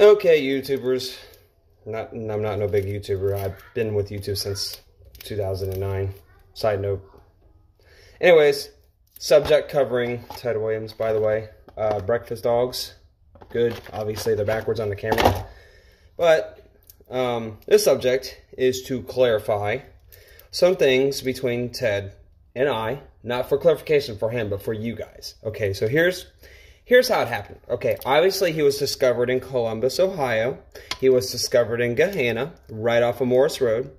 Okay, YouTubers. Not, I'm not no big YouTuber. I've been with YouTube since 2009. Side note. Anyways, subject covering Ted Williams, by the way. Uh, breakfast dogs. Good. Obviously, they're backwards on the camera. But um, this subject is to clarify some things between Ted and I. Not for clarification for him, but for you guys. Okay, so here's here's how it happened. Okay, obviously he was discovered in Columbus, Ohio. He was discovered in Gahanna, right off of Morris Road.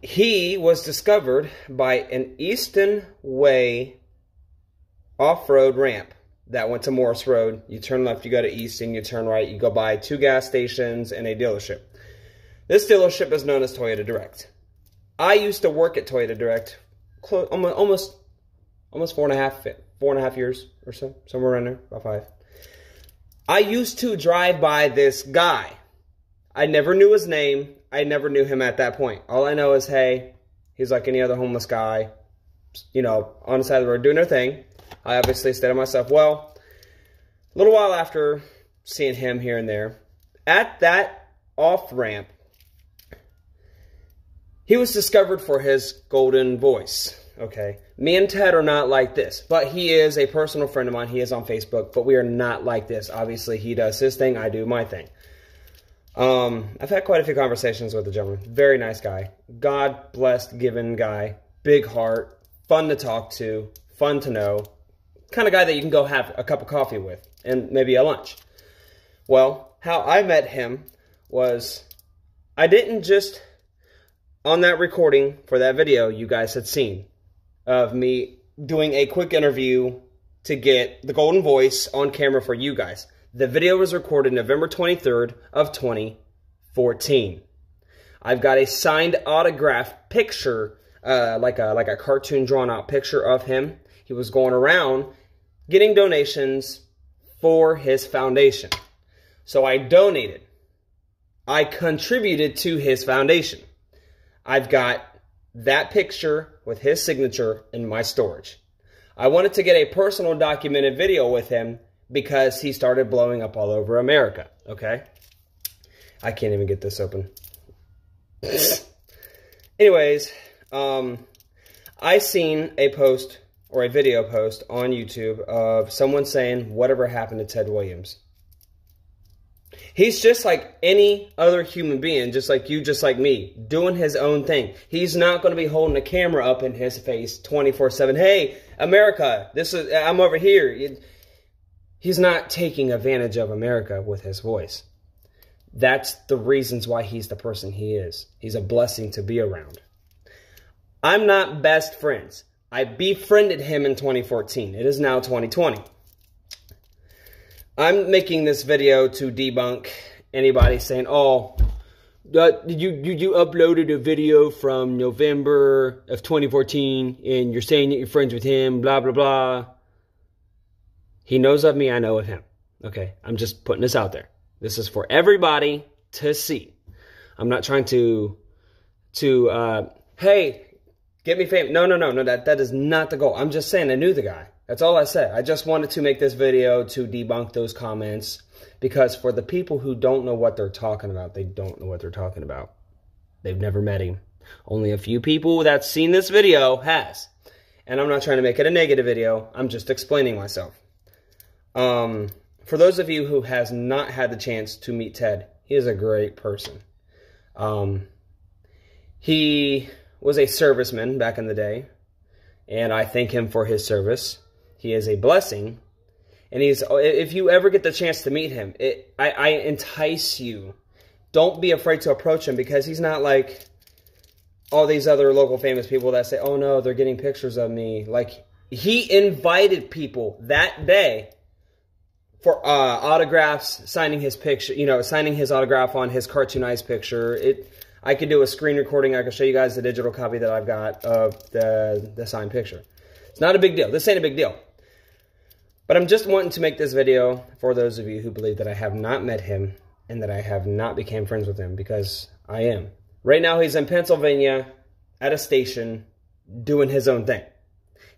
He was discovered by an Easton Way off-road ramp that went to Morris Road. You turn left, you go to Easton, you turn right, you go by two gas stations and a dealership. This dealership is known as Toyota Direct. I used to work at Toyota Direct almost almost four and a half four and a half years or so, somewhere around there, about five. I used to drive by this guy. I never knew his name. I never knew him at that point. All I know is, hey, he's like any other homeless guy, you know, on the side of the road doing their thing. I obviously said to myself, well, a little while after seeing him here and there, at that off ramp, he was discovered for his golden voice. Okay. Me and Ted are not like this, but he is a personal friend of mine. He is on Facebook, but we are not like this. Obviously, he does his thing, I do my thing. Um, I've had quite a few conversations with the gentleman. Very nice guy. God blessed, given guy. Big heart. Fun to talk to. Fun to know. Kind of guy that you can go have a cup of coffee with and maybe a lunch. Well, how I met him was I didn't just on that recording for that video you guys had seen of me doing a quick interview to get the golden voice on camera for you guys. The video was recorded November 23rd of 2014. I've got a signed autograph picture, uh, like a like a cartoon drawn out picture of him. He was going around getting donations for his foundation. So I donated. I contributed to his foundation. I've got that picture with his signature in my storage. I wanted to get a personal documented video with him because he started blowing up all over America, okay? I can't even get this open. Anyways, um, I seen a post or a video post on YouTube of someone saying whatever happened to Ted Williams. He's just like any other human being, just like you, just like me, doing his own thing. He's not going to be holding a camera up in his face 24-7. Hey, America, this is I'm over here. He's not taking advantage of America with his voice. That's the reasons why he's the person he is. He's a blessing to be around. I'm not best friends. I befriended him in 2014. It is now 2020. I'm making this video to debunk anybody saying, oh, uh, you, you, you uploaded a video from November of 2014 and you're saying that you're friends with him, blah, blah, blah. He knows of me, I know of him. Okay, I'm just putting this out there. This is for everybody to see. I'm not trying to, to, uh, hey, get me fame. No, no, no, no, that, that is not the goal. I'm just saying I knew the guy. That's all I said. I just wanted to make this video to debunk those comments because for the people who don't know what they're talking about, they don't know what they're talking about. They've never met him. Only a few people that's seen this video has. And I'm not trying to make it a negative video. I'm just explaining myself. Um, for those of you who has not had the chance to meet Ted, he is a great person. Um, he was a serviceman back in the day, and I thank him for his service. He is a blessing. And he's if you ever get the chance to meet him, it, I, I entice you. Don't be afraid to approach him because he's not like all these other local famous people that say, oh no, they're getting pictures of me. Like, he invited people that day for uh, autographs, signing his picture, you know, signing his autograph on his cartoonized picture. It, I could do a screen recording. I could show you guys the digital copy that I've got of the, the signed picture. It's not a big deal. This ain't a big deal. But I'm just wanting to make this video for those of you who believe that I have not met him and that I have not became friends with him because I am. Right now he's in Pennsylvania at a station doing his own thing.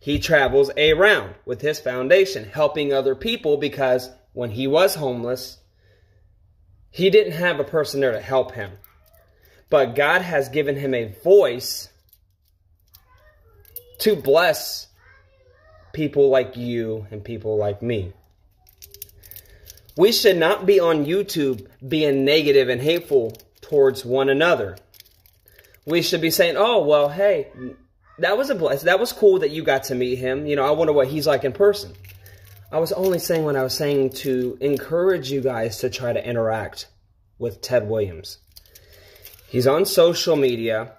He travels around with his foundation helping other people because when he was homeless, he didn't have a person there to help him. But God has given him a voice to bless people like you and people like me. We should not be on YouTube being negative and hateful towards one another. We should be saying, oh, well, hey, that was a bless. That was cool that you got to meet him. You know, I wonder what he's like in person. I was only saying when I was saying to encourage you guys to try to interact with Ted Williams. He's on social media.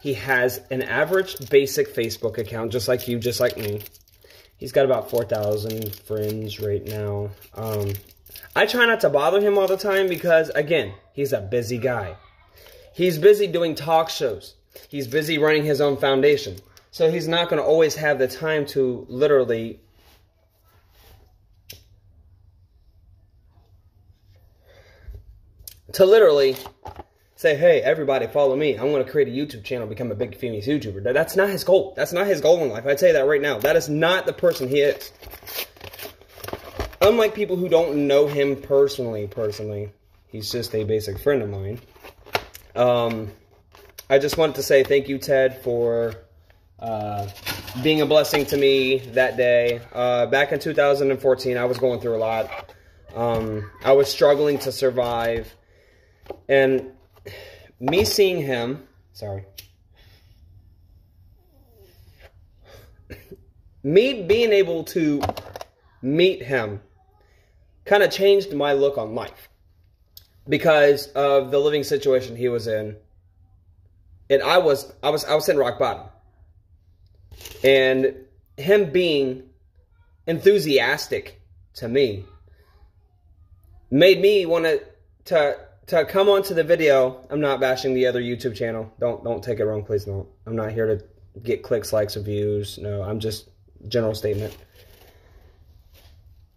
He has an average basic Facebook account, just like you, just like me. He's got about 4,000 friends right now. Um, I try not to bother him all the time because, again, he's a busy guy. He's busy doing talk shows. He's busy running his own foundation. So he's not going to always have the time to literally to literally say, hey, everybody follow me. I'm going to create a YouTube channel, become a big famous YouTuber. That's not his goal. That's not his goal in life. I tell you that right now. That is not the person he is. Unlike people who don't know him personally, personally, he's just a basic friend of mine. Um, I just wanted to say thank you, Ted, for uh, being a blessing to me that day. Uh, back in 2014, I was going through a lot. Um, I was struggling to survive. And me seeing him, sorry, me being able to meet him kind of changed my look on life because of the living situation he was in. And I was I was I was in rock bottom. And him being enthusiastic to me made me want to to to come onto the video. I'm not bashing the other YouTube channel. Don't don't take it wrong, please don't. I'm not here to get clicks, likes, or views. No, I'm just general statement.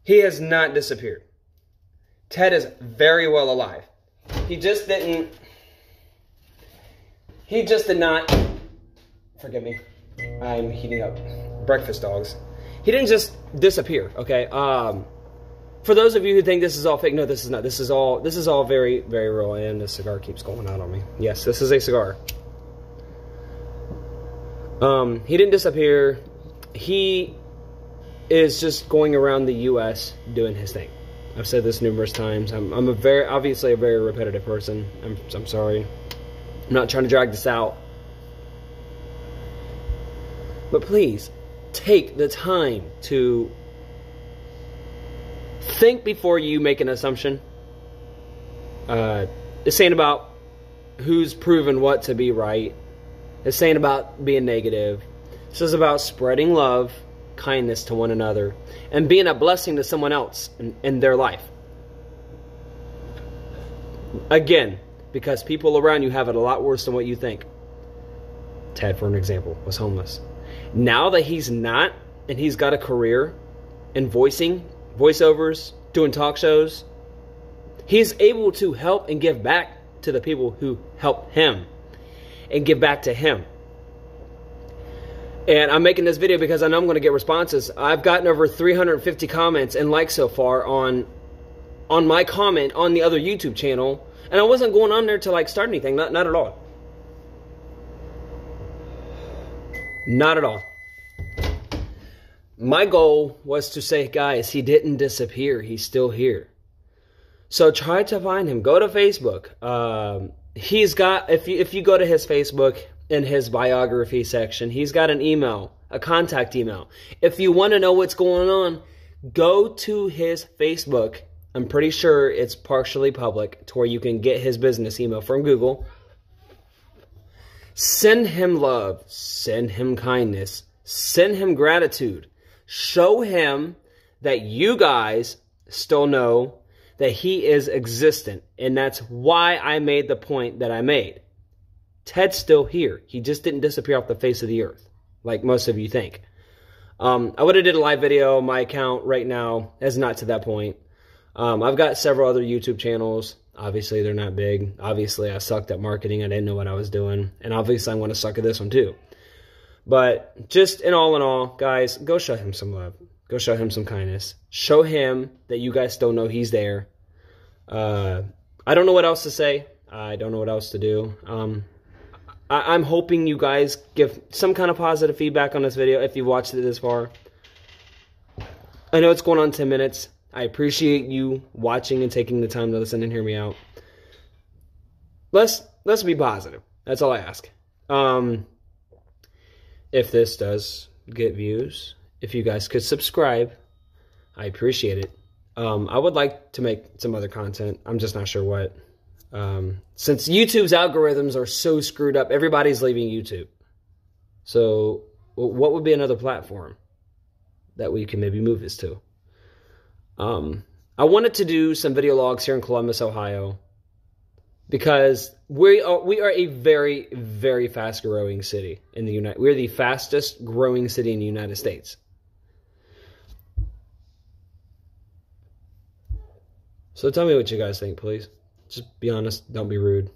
He has not disappeared. Ted is very well alive. He just didn't. He just did not. Forgive me. I'm heating up breakfast dogs. He didn't just disappear. Okay. Um, for those of you who think this is all fake, no, this is not. This is all. This is all very, very real. And the cigar keeps going out on me. Yes, this is a cigar. Um, he didn't disappear. He is just going around the U.S. doing his thing. I've said this numerous times. I'm, I'm a very, obviously a very repetitive person. I'm, I'm sorry. I'm not trying to drag this out. But please, take the time to think before you make an assumption. Uh, it's saying about who's proven what to be right. It's saying about being negative. This is about spreading love kindness to one another, and being a blessing to someone else in, in their life. Again, because people around you have it a lot worse than what you think. Ted, for an example, was homeless. Now that he's not, and he's got a career in voicing, voiceovers, doing talk shows, he's able to help and give back to the people who helped him and give back to him. And I'm making this video because I know I'm going to get responses. I've gotten over 350 comments and likes so far on on my comment on the other YouTube channel. And I wasn't going on there to like start anything. Not, not at all. Not at all. My goal was to say, guys, he didn't disappear. He's still here. So try to find him. Go to Facebook. Um, he's got, if you, if you go to his Facebook, in his biography section. He's got an email, a contact email. If you want to know what's going on, go to his Facebook. I'm pretty sure it's partially public to where you can get his business email from Google. Send him love, send him kindness, send him gratitude. Show him that you guys still know that he is existent. And that's why I made the point that I made. Ted's still here. He just didn't disappear off the face of the earth, like most of you think. Um, I would have did a live video. My account right now is not to that point. Um, I've got several other YouTube channels. Obviously, they're not big. Obviously, I sucked at marketing. I didn't know what I was doing. And obviously, I'm going to suck at this one too. But just in all in all, guys, go show him some love. Go show him some kindness. Show him that you guys still know he's there. Uh, I don't know what else to say. I don't know what else to do. Um, I, am hoping you guys give some kind of positive feedback on this video if you've watched it this far. I know it's going on 10 minutes. I appreciate you watching and taking the time to listen and hear me out. Let's let's be positive. That's all I ask. Um, if this does get views, if you guys could subscribe, I appreciate it. Um, I would like to make some other content. I'm just not sure what. Um, since YouTube's algorithms are so screwed up, everybody's leaving YouTube. So, what would be another platform that we can maybe move this to? Um, I wanted to do some video logs here in Columbus, Ohio, because we are we are a very very fast growing city in the United. We're the fastest growing city in the United States. So tell me what you guys think, please just be honest. Don't be rude.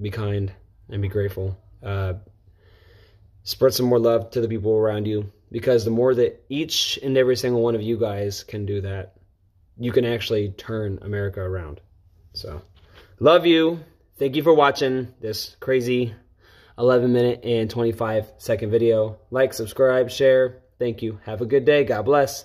Be kind and be grateful. Uh, spread some more love to the people around you because the more that each and every single one of you guys can do that, you can actually turn America around. So, love you. Thank you for watching this crazy 11 minute and 25 second video. Like, subscribe, share. Thank you. Have a good day. God bless.